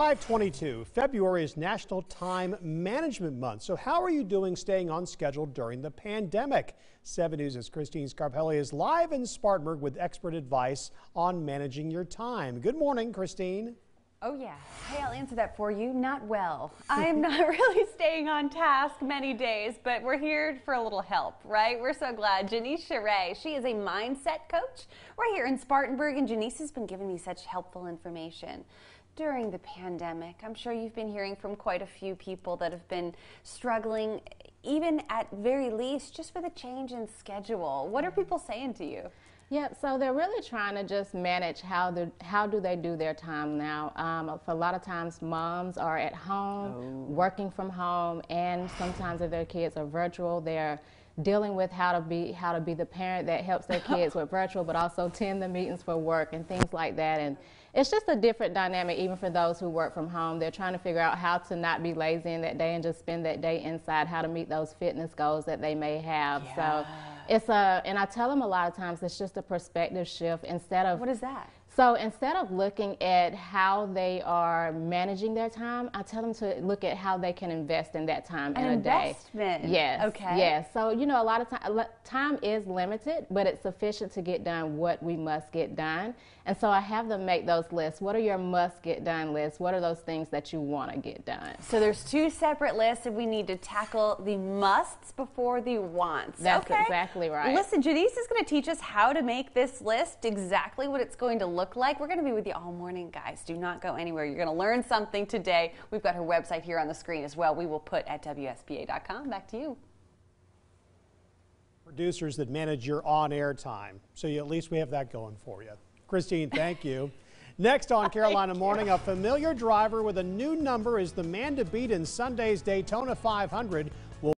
522. February is National Time Management Month. So how are you doing staying on schedule during the pandemic? 7 News' Christine Scarpelli is live in Spartanburg with expert advice on managing your time. Good morning, Christine. Oh yeah. Hey, I'll answer that for you. Not well. I'm not really staying on task many days, but we're here for a little help, right? We're so glad. Janice Charay, she is a mindset coach. We're here in Spartanburg, and Janice has been giving me such helpful information during the pandemic. I'm sure you've been hearing from quite a few people that have been struggling, even at very least, just with a change in schedule. What are people saying to you? Yeah, so they're really trying to just manage how the how do they do their time now. Um, for a lot of times, moms are at home, oh. working from home, and sometimes if their kids are virtual, they're dealing with how to be how to be the parent that helps their kids with virtual, but also attend the meetings for work and things like that. And it's just a different dynamic, even for those who work from home. They're trying to figure out how to not be lazy in that day and just spend that day inside, how to meet those fitness goals that they may have. Yeah. So it's a, and I tell them a lot of times it's just a perspective shift instead of. What is that? So instead of looking at how they are managing their time, I tell them to look at how they can invest in that time An in a investment. day. Yes. Okay. Yes. So you know, a lot of time time is limited, but it's sufficient to get done what we must get done. And so I have them make those lists. What are your must get done lists? What are those things that you want to get done? So there's two separate lists, and we need to tackle the musts before the wants. That's okay. exactly right. Listen, Janice is going to teach us how to make this list exactly what it's going to look look like. We're going to be with you all morning, guys. Do not go anywhere. You're going to learn something today. We've got her website here on the screen as well. We will put at WSPA.com. Back to you. Producers that manage your on-air time. So you, at least we have that going for you. Christine, thank you. Next on Carolina Morning, a familiar driver with a new number is the man to beat in Sunday's Daytona 500.